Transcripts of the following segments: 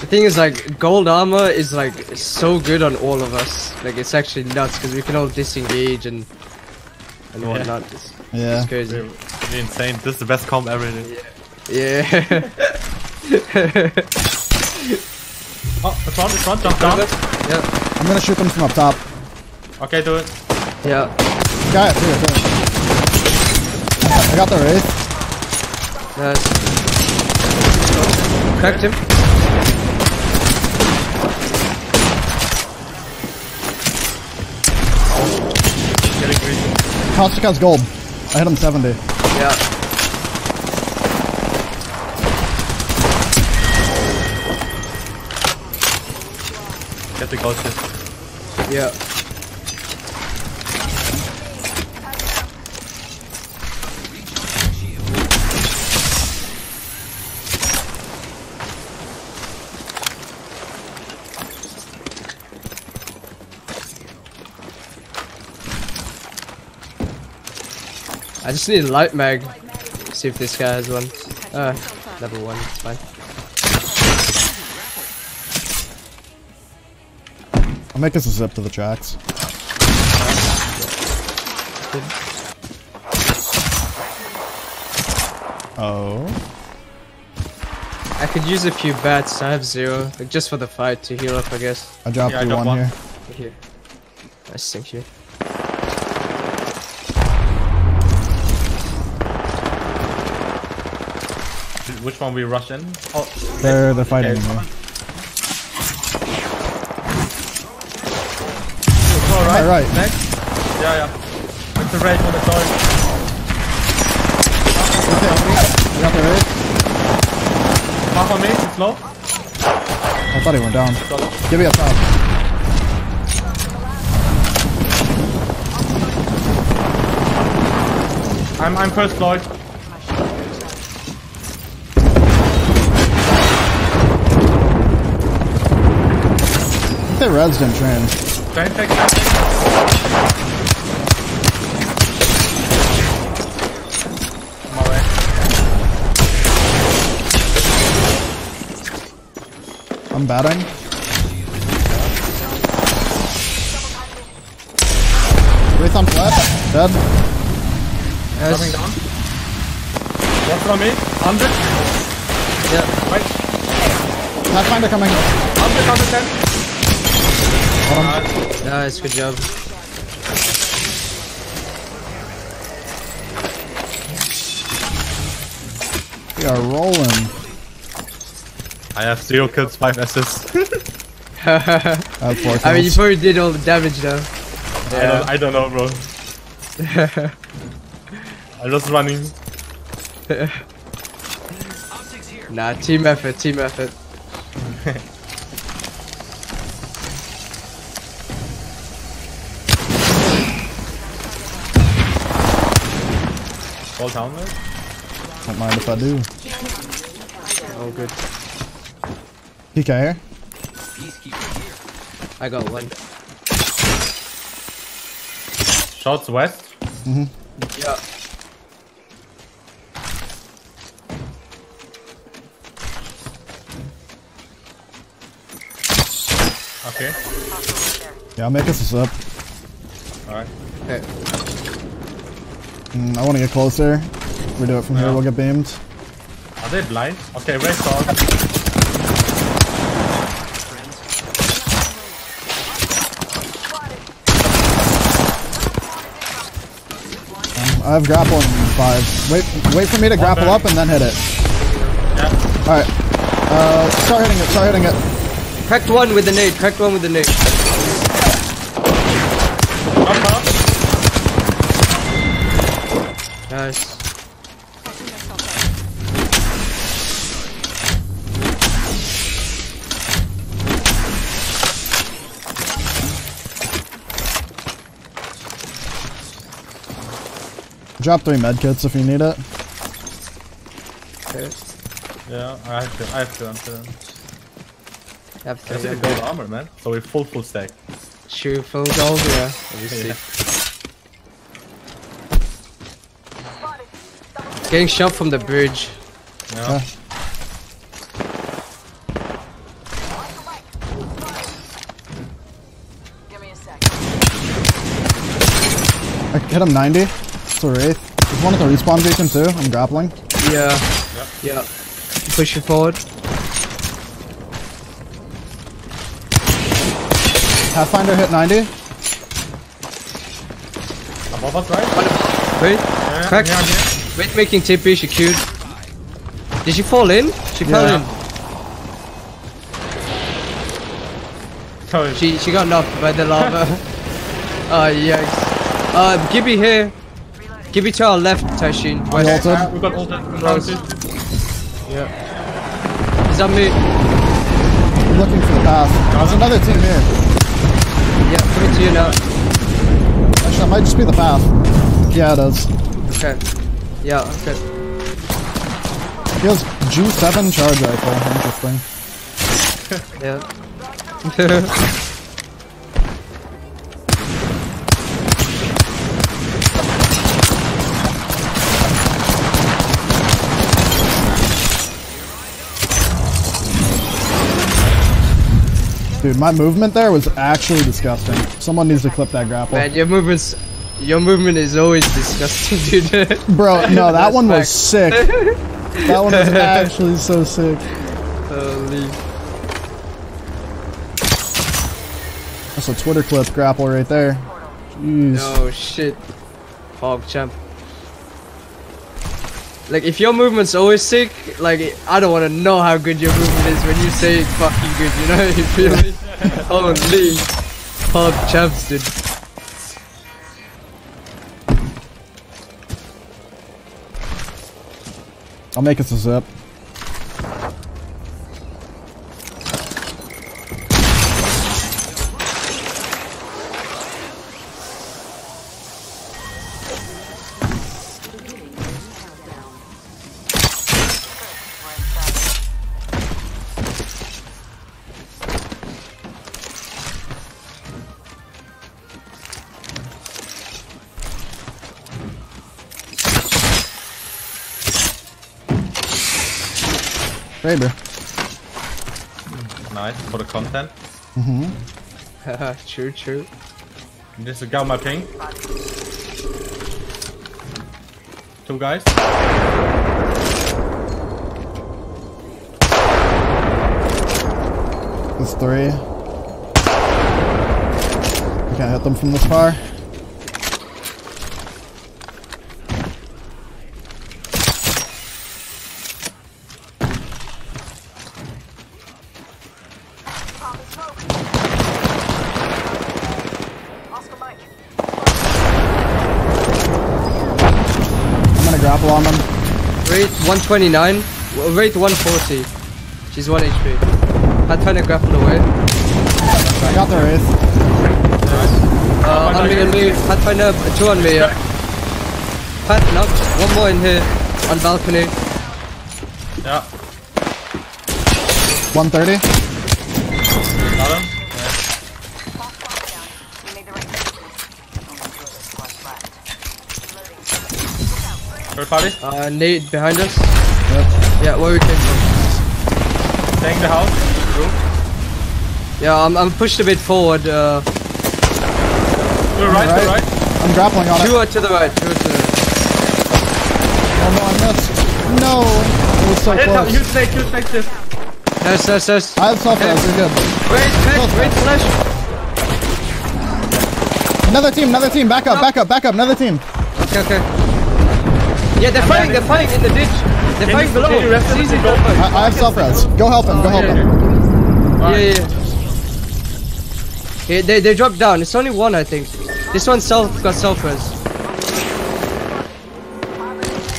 The thing is, like, gold armor is like so good on all of us. Like, it's actually nuts because we can all disengage and and whatnot. It's, Yeah. it's crazy. Really insane. This is the best comp ever. Dude. Yeah. Oh, the front, the front, jump down. yeah. I'm gonna shoot them from up top. Okay, do it. Yeah. Guy up here, too. I got the wraith. Nice. Cracked him. Getting greedy. Caustic has gold. I hit him 70. Yeah. Get the ghost. Yeah. I just need a light mag. See if this guy has one. Uh, level one, it's fine. I'll make us a zip to the tracks. Oh. I could use a few bats, I have zero. Like just for the fight to heal up, I guess. I dropped Yeah, you dropped one, one. here. Thank you. Nice, thank you. Which one we rush in? Oh, They're, they're fighting Okay. me. alright. Right, right. Next. Yeah, yeah. With the rage on the door. You got the wraith? Half on me, it's low. I thought he went down. Give me a top. I'm, I'm first Floyd. They rezzed him train. Train take that. On my way. I'm batting. Wraith on flat. Dead. Coming down. What's on me? 100. Yeah. Wait. Pathfinder coming. 100, 110. Nice, good job. We are rolling. I have 0 kills, 5 assists. I have four kills. I mean, you probably did all the damage though. I, don't, I don't know, bro. I'm just running. Nah, team effort, team effort. Fall down there. Don't mind if I do. Oh, good. PK here. I got one. Shots west. Mm-hmm. Yeah. Okay. Yeah, I'll make us a sip. Alright. Okay. Mm, I want to get closer. If we do it from here, we'll get beamed. Are they blind? Okay, race dog. I have grapple in five. Wait, wait for me to grapple Okay. up and then hit it. Yeah. All right. Uh, start hitting it. Start hitting it. Cracked one with the nade, cracked one with the nade. Drop three medkits if you need it. Okay. Yeah, I have to. I have to. I'm to. I Have That's to a gold armor, man. So we're full full stack. shoot full gold, yeah. Obviously. Yeah. Getting shot from the bridge. Yeah. Give me a sec. I hit him 90. It's a Wraith. There's one at the respawn beacon too. I'm grappling. Yeah. Yeah. Push it forward. Pathfinder hit 90. Above us, right? Wait. Yeah, Crack. yeah, yeah. Wait, making TP. She queued. Did she fall in? She fell Yeah. in. So, She she got knocked by the lava. oh yikes. Uh, Gibby here. Gibby to our left, Taisheen. I West. ulted. uh, we got ulted. Close. Is that me? I'm looking for the path. There's another team here. Yeah, coming to you now. Actually, that might just be the path. Yeah, it is. Okay. Yeah, okay. He has G7 charge rifle. Interesting. Yeah. Dude, my movement there was actually disgusting. Someone needs to clip that grapple. Man, your movements, your movement is always disgusting, dude. Bro, no, that one was sick. That one was actually so sick. Holy. That's a Twitter clip grapple right there. Jeez. No shit. PogChamp. Like, if your movement's always sick, like, I don't want to know how good your movement is when you say it's fucking good, you know? You feel me? Holy. Hog champs, dude. I'll make us a zip. Faber. nice for the content. Mhm. Mm true, true. This is a Gamma Ping. Two guys. There's three. Can't hit them from this far. Grapple on them. Rate 129. Rate 140. She's 1 HP. Had trying to grapple away. I got the Wraith. Uh, on me, on me. Pathfinder, two on me, yeah. Pat, knock. One more in here. On balcony. Yeah. 130. Got him. You made the right decision. Only two of the squad left. Third party. Uh, Nate behind us. Yep. Yeah, where we came from. Staying the house. Roof. Yeah, I'm, I'm pushed a bit forward. Uh, To the right, to the Right. right. I'm grappling on two it. are to the right, two are to the right. Oh no, I missed. No! It was so Hit him. close. You snake, you snake this. Nice, nice, nice. I have self res, you're good. Wait, wait, wait, flash. Another team, another team, back up, back up, back up, another team. Okay, okay. Yeah, they're fighting, they're fighting in the ditch. They're Can fighting you- below. can rest It's easy, go? fight. I, I have self res. Go help him, go help Yeah, him. Yeah, yeah, yeah. Yeah, they, they dropped down. It's only one, I think. This one self got self res.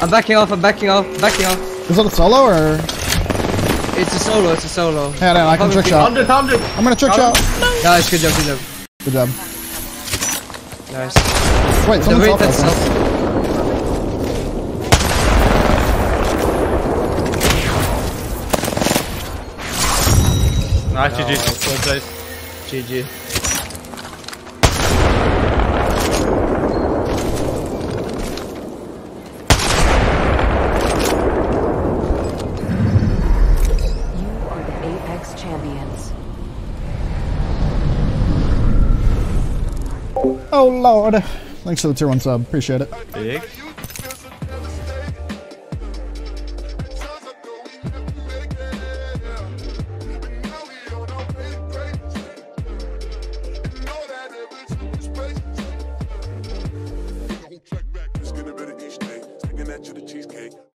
I'm backing off, I'm backing off, backing off. Is it a solo or? It's a solo, it's a solo. Yeah, no, I can trick shot. 100, 100. I'm gonna trick shot. Nice, good job, good job. Good job. Nice. Wait, The someone rate self Ah, nah, no, GG. GG. Oh lord. Thanks for the tier one sub. Appreciate it. Big.